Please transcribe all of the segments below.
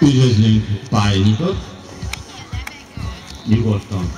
Üdvözlünk pályányitot. Nyugodtan.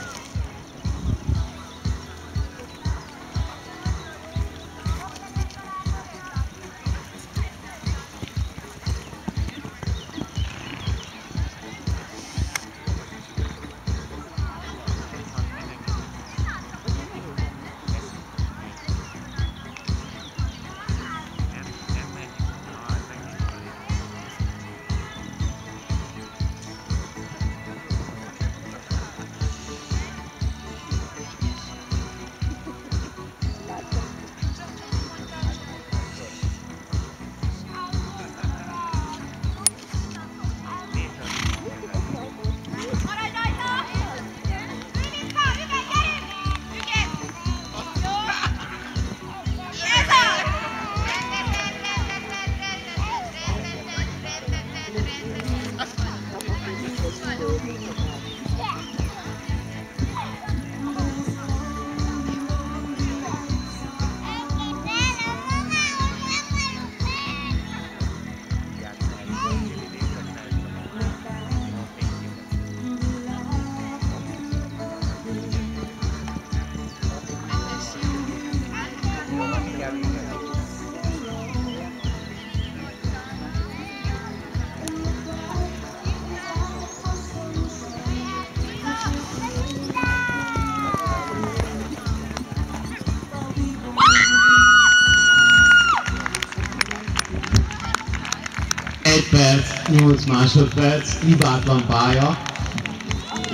Perc, 8 másodperc, hibátlan pálya.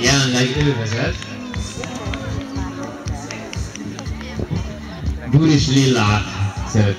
Jelenleg ő vezet. Guris Lillát szeretném